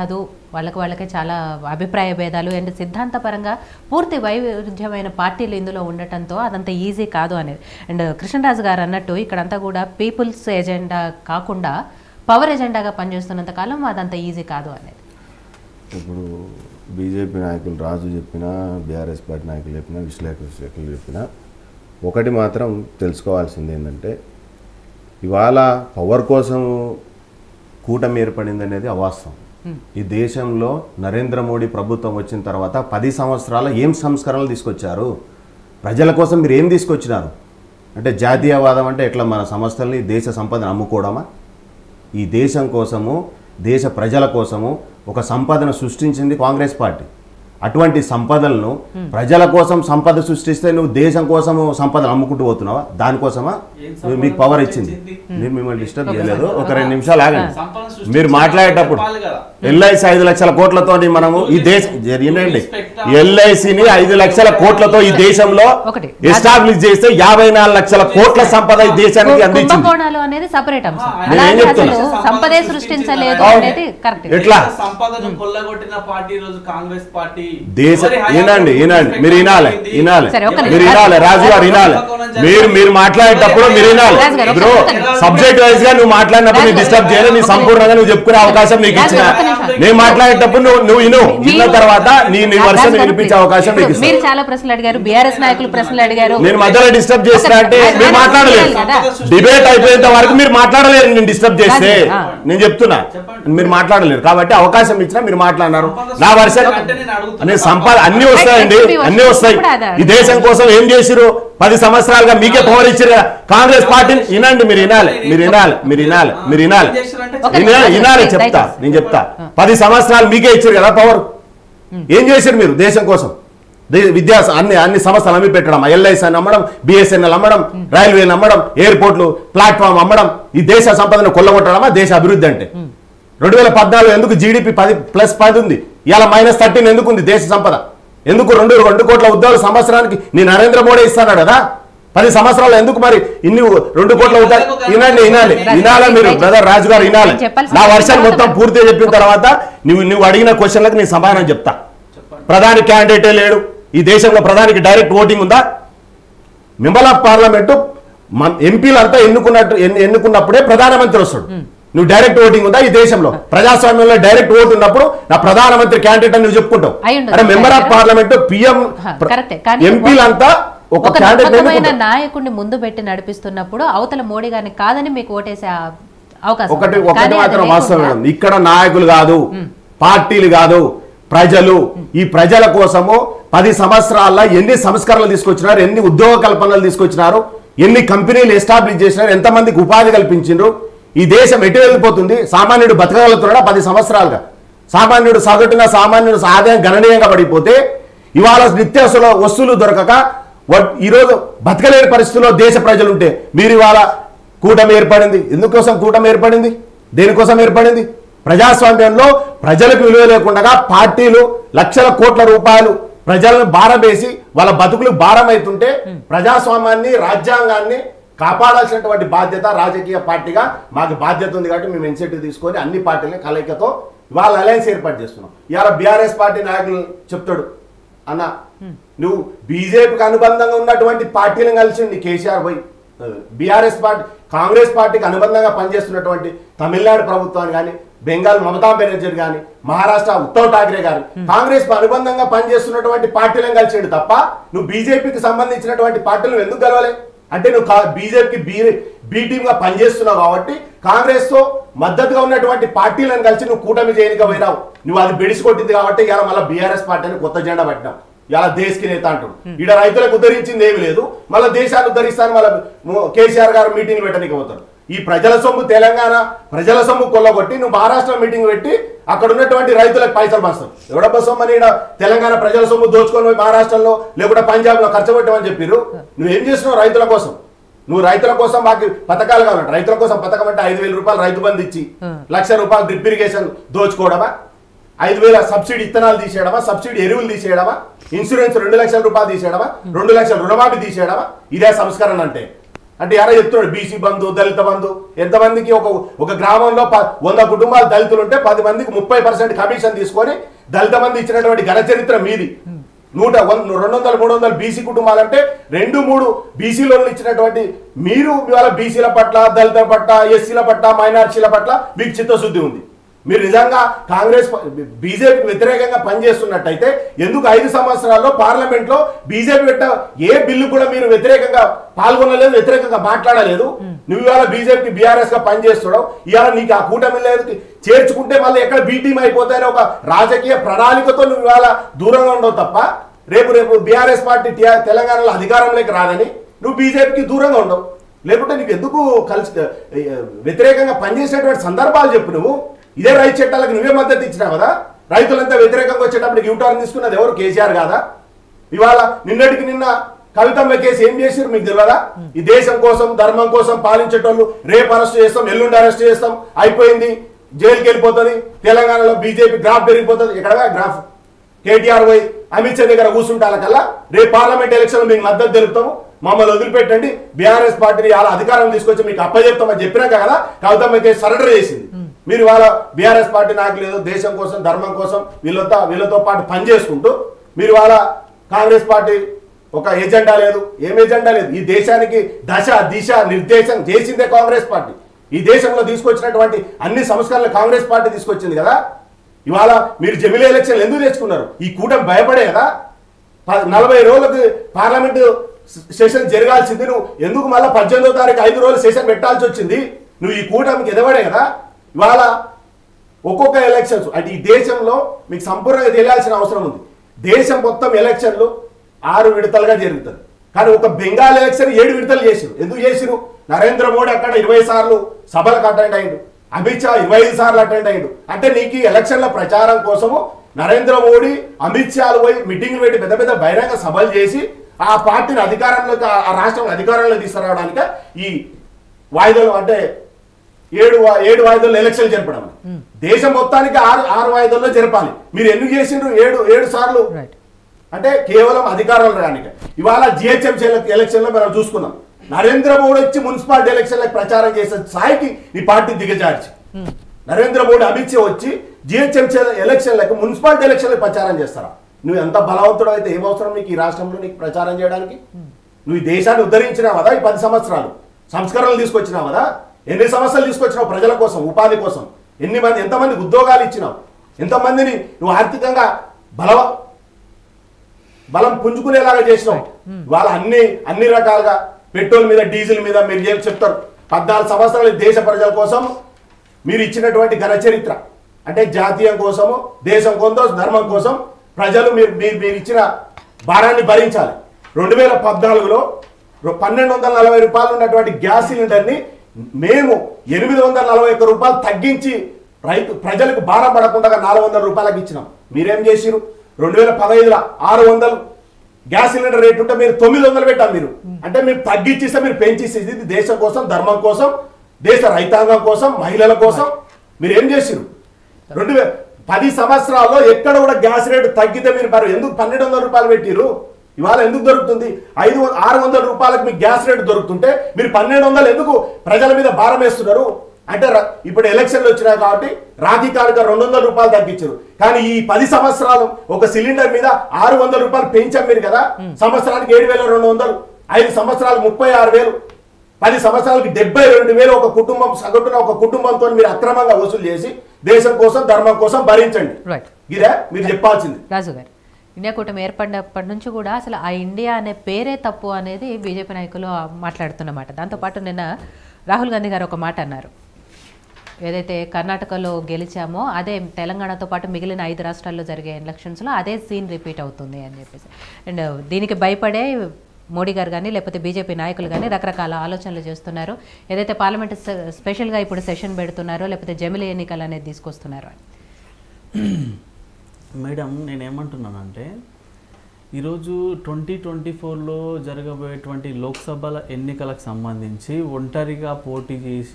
కాదు వాళ్ళకి వాళ్ళకే చాలా అభిప్రాయ భేదాలు అండ్ సిద్ధాంతపరంగా పూర్తి వైవిధ్యమైన పార్టీలు ఇందులో ఉండటంతో అదంత ఈజీ కాదు అనేది. అండ్ కృష్ణరాజు గారు అన్నట్టు ఇక్కడంతా కూడా పీపుల్స్ ఎజెండా కాకుండా పవర్ ఎజెండాగా పనిచేస్తున్నంత కాలం అదంత ఈజీ కాదు అనేది. ఇప్పుడు బీజేపీ నాయకులు రాజు చెప్పినా బీఆర్ఎస్ పార్టీ నాయకులు చెప్పినా విశ్లేషకులు చెప్పినా ఒకటి మాత్రం తెలుసుకోవాల్సింది ఏంటంటే ఇవాళ పవర్ కోసం కూటమి ఏర్పడింది అనేది అవాస్తవం. ఈ దేశంలో నరేంద్ర మోడీ ప్రభుత్వం వచ్చిన తర్వాత పది సంవత్సరాల ఏం సంస్కరణలు తీసుకొచ్చారు? ప్రజల కోసం మీరు ఏం తీసుకొచ్చినారు? అంటే జాతీయవాదం అంటే ఎట్లా మన సంస్థల్ని దేశ సంపదను అమ్ముకోవడమా? ఈ దేశం కోసము దేశ ప్రజల కోసము ఒక సంపదను సృష్టించింది కాంగ్రెస్ పార్టీ. అటువంటి సంపదలను ప్రజల కోసం సంపద సృష్టిస్తే నువ్వు దేశం కోసము సంపదను అమ్ముకుంటూ పోతున్నావా? దానికోసమా మీకు పవర్ ఇచ్చింది. మీరు మిమ్మల్ని డిస్టర్బ్ చేయలేదు. ఒక రెండు నిమిషాలు ఆగండి. మీరు మాట్లాడేటప్పుడు. ఎల్ఐసి ఐదు లక్షల కోట్లతో మనము ఈ దేశ వినండి ఎల్ఐసిని ఐదు లక్షల కోట్లతో ఈ దేశంలో ఒకటి. ఎస్టాబ్లిష్ చేస్తే యాభై నాలుగు లక్షల కోట్ల సంపద ఈ దేశానికి అందించింది. కుంభకోణాలు అనేది సపరేట్ అంశం. ఆ, నేను ఏం అలాగే చెప్తున్నా? అసలు సంపదే సృష్టించలేదు అవును. అనేది కరెక్ట్ ఎట్లా? సంపదను కొల్లగొట్టిన పార్టీ రోజు కాంగ్రెస్ పార్టీ దేశ వినండి వినండి. మీరు వినాలి? వినాలి. మీరు. వినాలి రాజు గారు వినాలి. మీరు మీరు మాట్లాడేటప్పుడు మీరు వినాలి. బ్రో. సబ్జెక్ట్ వైజ్గా నువ్వు మాట్లాడినప్పుడు డిస్టర్బ్ చేయలేదు నీ సంపూర్ణంగా నువ్వు చెప్పుకునే అవకాశం నీకు ఇచ్చిన. నేను మాట్లాడేటప్పుడు నువ్వు నువ్వు విను. విన్న తర్వాత నీ నీ వర్షం వినిపించే అవకాశం నీకు మీరు చాలా ప్రశ్నలు అడిగారు. బీఆర్ఎస్ నాయకులు ప్రశ్నలు అడిగారు. నేను మధ్యలో డిస్టర్బ్ చేసినా అంటే మీరు మాట్లాడలేదు. డిబేట్ అయిపోయేంత వరకు మీరు మాట్లాడలేరు. నేను డిస్టర్బ్ చేస్తే. నేను చెప్తున్నా. మీరు మాట్లాడలేరు. కాబట్టి అవకాశం ఇచ్చినా మీరు మాట్లాడినారు. నా వర్షం నేను సంపాద అన్ని వస్తాయండి అన్ని వస్తాయి. ఈ దేశం కోసం ఏం చేసిరు పది సంవత్సరాలుగా మీకే పవర్ ఇచ్చారు కదా. కాంగ్రెస్ పార్టీని వినండి మీరు వినాలి మీరు వినాలి మీరు వినాలి మీరు వినాలి. వినాలి. చెప్తా నేను చెప్తా. పది సంవత్సరాలు మీకే ఇచ్చారు కదా పవర్ ఏం చేశారు మీరు దేశం కోసం? విద్యా అన్ని అన్ని సంస్థలు అమ్మి పెట్టడం ఎల్ఐసి అని అమ్మడం బిఎస్ఎన్ఎల్ అమ్మడం రైల్వేని అమ్మడం ఎయిర్పోర్ట్లు ప్లాట్ఫామ్ అమ్మడం ఈ దేశ సంపదను కొల్లగొట్టడమా దేశ అభివృద్ధి అంటే? రెండు వేల పద్నాలుగు ఎందుకు జీడిపి పది ప్లస్ పది ఉంది? ఇలా మైనస్ థర్టీన్ ఎందుకు ఉంది దేశ సంపద. ఎందుకు రెండు రెండు కోట్ల ఉద్యోగాలు సంవత్సరానికి నీ నరేంద్ర మోడీ ఇస్తాడు కదా? పది సంవత్సరాలు ఎందుకు మరి ఇన్ని రెండు కోట్ల ఉద్యోగాలు వినండి వినాలి వినాలి మీరు బ్రదర్ రాజు గారు వినాలి నా వర్షాన్ని మొత్తం పూర్తిగా చెప్పిన తర్వాత నువ్వు నువ్వు అడిగిన క్వశ్చన్లకు నేను సమాధానం చెప్తా. ప్రధాని క్యాండిడేటే లేడు. ఈ దేశంలో ప్రధానికి డైరెక్ట్ ఓటింగ్ ఉందా? ఆఫ్ పార్లమెంటు ఎంపీలంతా ఎన్నుకున్నట్టు ఎన్ని- ఎన్నుకున్నప్పుడే ప్రధానమంత్రి వస్తాడు. నువ్వు డైరెక్ట్ ఓటింగ్ ఉందా ఈ దేశంలో? ప్రజాస్వామ్యంలో డైరెక్ట్ ఓటు ఉన్నప్పుడు నా ప్రధానమంత్రి క్యాండిడేట్ అని నువ్వు చెప్పుకుంటావు. అరే మెంబర్ ఆఫ్ పార్లమెంట్ పిఎం ఎంపీలంతా ఒక నమ్మకమైన నాయకుడిని ముందు పెట్టి నడిపిస్తున్నప్పుడు అవతల మోడీ గారిని కాదని మీకు ఓటేసే అవకాశం ఒకటి. ఒకటి మాత్రం వాస్తవం ఇక్కడ నాయకులు కాదు పార్టీలు కాదు ప్రజలు. ఈ ప్రజల కోసము పది సంవత్సరాల్లో ఎన్ని సంస్కరణలు తీసుకొచ్చినారు ఎన్ని ఉద్యోగ కల్పనలు తీసుకొచ్చినారు ఎన్ని కంపెనీలు ఎస్టాబ్లిష్ చేసినారు ఎంతమందికి ఉపాధి కల్పించిండ్రు ఈ దేశం ఎటు వెళ్ళిపోతుంది? సామాన్యుడు బతకగలుగుతున్నాడా? పది సంవత్సరాలుగా. సామాన్యుడు సగటున సామాన్యుడు ఆదాయం గణనీయంగా పడిపోతే ఇవాళ నిత్యావసర వస్తువులు దొరకక ఈరోజు బతకలేని పరిస్థితుల్లో దేశ ప్రజలు ఉంటే మీరు ఇవాళ కూటమి ఏర్పడింది. ఎందుకోసం కూటమి ఏర్పడింది? దేనికోసం ఏర్పడింది? ప్రజాస్వామ్యంలో ప్రజలకు విలువ లేకుండా పార్టీలు లక్షల కోట్ల రూపాయలు ప్రజలను భారం వేసి వాళ్ళ బతుకులు భారం అవుతుంటే ప్రజాస్వామ్యాన్ని రాజ్యాంగాన్ని కాపాడాల్సినటువంటి బాధ్యత రాజకీయ పార్టీగా మాకు బాధ్యత ఉంది కాబట్టి మేము ఇన్సెంటివ్ తీసుకొని అన్ని పార్టీలని కలయికతో వాళ్ళ అలయన్స్ ఏర్పాటు చేస్తున్నాం. ఇవాళ బీఆర్ఎస్ పార్టీ నాయకులు చెప్తాడు అన్న నువ్వు బీజేపీకి అనుబంధంగా ఉన్నటువంటి పార్టీలను కలిసింది కేసీఆర్ పోయి బీఆర్ఎస్ పార్టీ కాంగ్రెస్ పార్టీకి అనుబంధంగా పనిచేస్తున్నటువంటి తమిళనాడు ప్రభుత్వాన్ని కానీ బెంగాల్ మమతా బెనర్జీ కానీ మహారాష్ట్ర ఉద్ధవ్ ఠాక్రే గారు కాంగ్రెస్ అనుబంధంగా పనిచేస్తున్నటువంటి పార్టీలను కలిసిండు తప్ప నువ్వు బీజేపీకి సంబంధించినటువంటి పార్టీలను ఎందుకు కలవలే? అంటే నువ్వు కా- బీజేపీకి బీ బీ టీమ్గా పనిచేస్తున్నావు కాబట్టి కాంగ్రెస్తో మద్దతుగా ఉన్నటువంటి పార్టీలను కలిసి నువ్వు కూటమి చేయనిక పోయినావు. నువ్వు అది బెడిసికొట్టింది కాబట్టి ఇవాళ మళ్ళీ బీఆర్ఎస్ పార్టీని కొత్త జెండా పట్టినావు. ఇలా దేశకి నేత అంటాడు ఈడ రైతులకు ఉద్ధరించింది ఏమి లేదు. మళ్ళీ దేశాన్ని ఉద్ధరిస్తాను మళ్ళీ కేసీఆర్ గారు మీటింగ్ పెట్టడానికి పోతారు ఈ ప్రజల సొమ్ము తెలంగాణ ప్రజల సొమ్ము కొల్లగొట్టి నువ్వు మహారాష్ట్ర మీటింగ్ పెట్టి అక్కడ ఉన్నటువంటి రైతులకు పైసలు పంచుతావు. ఎవడబ్బ సొమ్ము అని తెలంగాణ ప్రజల సొమ్ము దోచుకొని పోయి మహారాష్ట్రలో లేకుంటే పంజాబ్లో ఖర్చు పెట్టమని చెప్పిర్రు? నువ్వేం చేస్తున్నావు రైతుల కోసం? నువ్వు రైతుల కోసం మాకు పథకాలు కావాలంట. రైతుల కోసం పథకం అంటే ఐదు వేల రూపాయలు రైతు బంధు ఇచ్చి లక్ష రూపాయలు డ్రిప్ ఇరిగేషన్ దోచుకోవడమా? ఐదు వేల సబ్సిడీ ఇత్తనాలు తీసేయడమా? సబ్సిడీ ఎరువులు తీసేయడమా? ఇన్సూరెన్స్ రెండు లక్షల రూపాయలు తీసేయడమా? రెండు లక్షల రుణమాఫీ తీసేయడమా? ఇదే సంస్కరణ అంటే. అంటే ఎవరో చెప్తున్నాడు బీసీ బంధు దళిత బంధు. ఎంతమందికి ఒక ఒక గ్రామంలో ప- వంద కుటుంబాలు దళితులు ఉంటే పది మందికి ముప్పై పర్సెంట్ కమిషన్ తీసుకొని దళిత మంది ఇచ్చినటువంటి ఘన చరిత్ర మీది. నూట వంద రెండు వందల మూడు వందల బీసీ కుటుంబాలంటే రెండు మూడు బీసీలో ఇచ్చినటువంటి మీరు ఇవాళ బీసీల పట్ల దళితుల పట్ల ఎస్సీల పట్ల మైనార్టీల పట్ల మీకు చిత్తశుద్ధి ఉంది. మీరు నిజంగా కాంగ్రెస్ బీజేపీకి వ్యతిరేకంగా పనిచేస్తున్నట్టయితే ఎందుకు ఐదు సంవత్సరాల్లో పార్లమెంట్లో బీజేపీ పెట్ట ఏ బిల్లు కూడా మీరు వ్యతిరేకంగా పాల్గొనలేదు వ్యతిరేకంగా మాట్లాడలేదు. నువ్వు ఇవాళ బీజేపీకి బీఆర్ఎస్గా పనిచేస్తున్నావు. ఇవాళ నీకు ఆ కూటమి లేదు. చేర్చుకుంటే మళ్ళీ ఎక్కడ బీటీం అయిపోతాయని ఒక రాజకీయ ప్రణాళికతో నువ్వు ఇవాళ దూరంగా ఉండవు తప్ప. రేపు రేపు బీఆర్ఎస్ పార్టీ తెలంగాణలో అధికారంలోకి రాదని నువ్వు బీజేపీకి దూరంగా ఉండవు. లేకుంటే నీకు ఎందుకు కలిసి వ్యతిరేకంగా పనిచేసేటువంటి సందర్భాలు చెప్పు నువ్వు. ఇదే రైతు చట్టాలకు నువ్వే మద్దతు ఇచ్చినావు కదా? రైతులంతా వ్యతిరేకంగా వచ్చేటప్పుడు యూటర్న్ తీసుకున్నది ఎవరు? కేసీఆర్ కాదా? ఇవాళ నిన్నటికి నిన్న కవితమ్మ కేసు ఏం చేసారు మీకు తెలియదా? ఈ దేశం కోసం ధర్మం కోసం పాలించేటోళ్ళు రేపు అరెస్ట్ చేస్తాం ఎల్లుండి అరెస్ట్ చేస్తాం అయిపోయింది జైలుకి వెళ్ళిపోతుంది తెలంగాణలో బీజేపీ గ్రాఫ్ పెరిగిపోతుంది. ఇక్కడ గ్రాఫ్? కేటీఆర్ పోయి అమిత్ షా దగ్గర కూర్చుంటాల కల్లా? రేపు పార్లమెంట్ ఎలక్షన్ మీకు మద్దతు తెలుపుతాము. మమ్మల్ని వదిలిపెట్టండి. బీఆర్ఎస్ పార్టీని వాళ్ళ అధికారం తీసుకొచ్చి మీకు అప్పచెప్తామని చెప్పినాక కదా కవితమ్మ కేసు సరెండర్ చేసింది. మీరు వాళ్ళ బీఆర్ఎస్ పార్టీ నాకు లేదు దేశం కోసం ధర్మం కోసం వీళ్ళతో వీళ్ళతో పాటు పనిచేసుకుంటూ మీరు వాళ్ళ కాంగ్రెస్ పార్టీ ఒక ఎజెండా లేదు. ఏం ఎజెండా లేదు? ఈ దేశానికి దశ దిశ నిర్దేశం చేసిందే కాంగ్రెస్ పార్టీ. ఈ దేశంలో తీసుకొచ్చినటువంటి అన్ని సంస్కరణలు కాంగ్రెస్ పార్టీ తీసుకొచ్చింది కదా? ఇవాళ మీరు జమిలీ ఎలక్షన్లు ఎందుకు తెచ్చుకున్నారు? ఈ కూటమి భయపడే కదా? ప- నలభై రోజులకు పార్లమెంటు సెషన్ జరగాల్సింది నువ్వు. ఎందుకు మళ్ళీ పద్దెనిమిదో తారీఖు ఐదు రోజులు సెషన్ పెట్టాల్సి వచ్చింది? నువ్వు ఈ కూటమికి ఎదవడే కదా? ఇవాళ ఒక్కొక్క ఎలక్షన్స్ అంటే ఈ దేశంలో మీకు సంపూర్ణంగా తెలియాల్సిన అవసరం ఉంది. దేశం మొత్తం ఎలక్షన్లు ఆరు విడతలుగా జరుగుతుంది కానీ ఒక బెంగాల్ ఎలక్షన్ ఏడు విడతలు చేసిరు. ఎందుకు చేసిరు? నరేంద్ర మోడీ అక్కడ ఇరవై సార్లు సభలకు అటెండ్ అయ్యాడు. అమిత్ షా ఇరవై ఐదు సార్లు అటెండ్ అయ్యాడు. అంటే నీకు ఎలక్షన్ల ప్రచారం కోసము నరేంద్ర మోడీ అమిత్ షాలు పోయి మీటింగ్లు పెట్టి పెద్ద పెద్ద బహిరంగ సభలు చేసి ఆ పార్టీని అధికారంలోకి ఆ- ఆ రాష్ట్రం అధికారంలో తీసుకురావడానికి ఈ వాయిదాలు అంటే ఏడు ఏడు వాయిదాల్లో ఎలక్షన్ జరపడం దేశం మొత్తానికి ఆరు ఆరు వాయిదాల్లో జరపాలి. మీరు ఎన్ని చేసిండ్రు? ఏడు ఏడు సార్లు. అంటే కేవలం అధికారాలు రానికి. ఇవాళ జిహెచ్ఎంసీ ఎలక్షన్లో మనం చూసుకున్నాం నరేంద్ర మోడీ వచ్చి మున్సిపాలిటీ ఎలక్షన్లకు ప్రచారం చేసే స్థాయికి ఈ పార్టీ దిగజార్చి. నరేంద్ర మోడీ అమిత్ షా వచ్చి జిహెచ్ఎంసీ ఎలక్షన్లకు మున్సిపాలిటీ ఎలక్షన్లకు ప్రచారం చేస్తారా? నువ్వు ఎంత బలవంతుడు అయితే ఏం అవసరం నీకు ఈ రాష్ట్రంలో నీకు ప్రచారం చేయడానికి? నువ్వు ఈ దేశాన్ని ఉద్ధరించినావు? కదా ఈ పది సంవత్సరాలు. సంస్కరణలు తీసుకొచ్చినావు? కదా ఎన్ని సమస్యలు తీసుకొచ్చినావు ప్రజల కోసం ఉపాధి కోసం? ఎన్ని మంది ఎంతమంది ఉద్యోగాలు ఇచ్చినావు? ఎంతమందిని నువ్వు ఆర్థికంగా బలవ బలం పుంజుకునేలాగా చేసినాం వాళ్ళ అన్ని అన్ని రకాలుగా పెట్రోల్ మీద డీజిల్ మీద మీరు ఏం చెప్తారు? పద్నాలుగు సంవత్సరాలు దేశ ప్రజల కోసం మీరు ఇచ్చినటువంటి ఘన చరిత్ర. అంటే జాతీయం కోసము దేశం కోసం ధర్మం కోసం ప్రజలు మీరు మీరు మీరు ఇచ్చిన భారాన్ని భరించాలి. రెండు వేల పద్నాలుగులో పన్నెండు వందల నలభై రూపాయలు ఉన్నటువంటి గ్యాస్ సిలిండర్ని మేము ఎనిమిది వందల నలభై ఒక్క రూపాయలు తగ్గించి రైతు ప్రజలకు భారం పడకుండా నాలుగు వందల రూపాయలకు ఇచ్చినాం. మీరేం చేసిరు రెండు వేల పదహైదులో ఆరు వందలు. గ్యాస్ సిలిండర్ రేట్ ఉంటే మీరు తొమ్మిది వందలు పెట్టాం మీరు. అంటే మీరు తగ్గించేస్తే మీరు పెంచేసేది ఇది దేశం కోసం ధర్మం కోసం దేశ రైతాంగం కోసం మహిళల కోసం. మీరు ఏం చేసిరు రెండు వేల పది సంవత్సరాల్లో ఎక్కడ కూడా గ్యాస్ రేటు తగ్గితే మీరు మరి ఎందుకు పన్నెండు వందల రూపాయలు పెట్టిరు ఇవాళ ఎందుకు దొరుకుతుంది? ఐదు ఆరు వందల రూపాయలకు మీకు గ్యాస్ రేటు దొరుకుతుంటే మీరు పన్నెండు వందలు ఎందుకు ప్రజల మీద భారం వేస్తున్నారు? అంటే ఇప్పుడు ఎలక్షన్లు వచ్చినాయి కాబట్టి రాధికారిక రెండు వందల రూపాయలు తగ్గించారు. కానీ ఈ పది సంవత్సరాలు ఒక సిలిండర్ మీద ఆరు వందల రూపాయలు పెంచాం మీరు కదా? సంవత్సరానికి ఏడు వేల రెండు వందలు ఐదు సంవత్సరాలు ముప్పై ఆరు వేలు పది సంవత్సరాలకి డెబ్బై రెండు వేలు ఒక కుటుంబం సగటున ఒక కుటుంబంతో మీరు అక్రమంగా వసూలు చేసి దేశం కోసం ధర్మం కోసం భరించండి. ఇదే మీరు చెప్పాల్సింది. రాజు గారు ఇండియా కూటమి ఏర్పడినప్పటి నుంచి కూడా అసలు ఆ ఇండియా అనే పేరే తప్పు అనేది బీజేపీ నాయకులు మాట్లాడుతున్నమాట. దాంతోపాటు నిన్న రాహుల్ గాంధీ గారు ఒక మాట అన్నారు. ఏదైతే కర్ణాటకలో గెలిచామో అదే తెలంగాణతో పాటు మిగిలిన ఐదు రాష్ట్రాల్లో జరిగే ఎలక్షన్స్లో అదే సీన్ రిపీట్ అవుతుంది అని చెప్పేసి. అండ్ దీనికి భయపడే మోడీ గారు కానీ లేకపోతే బీజేపీ నాయకులు కానీ రకరకాల ఆలోచనలు చేస్తున్నారు. ఏదైతే పార్లమెంట్ స్పెషల్గా ఇప్పుడు సెషన్ పెడుతున్నారో లేకపోతే జమిలీ ఎన్నికలు అనేది తీసుకొస్తున్నారో. మేడం నేనేమంటున్నానంటే ఈరోజు ట్వంటీ ట్వంటీ ఫోర్లో జరగబోయేటువంటి లోక్సభల ఎన్నికలకు సంబంధించి ఒంటరిగా పోటీ చేసి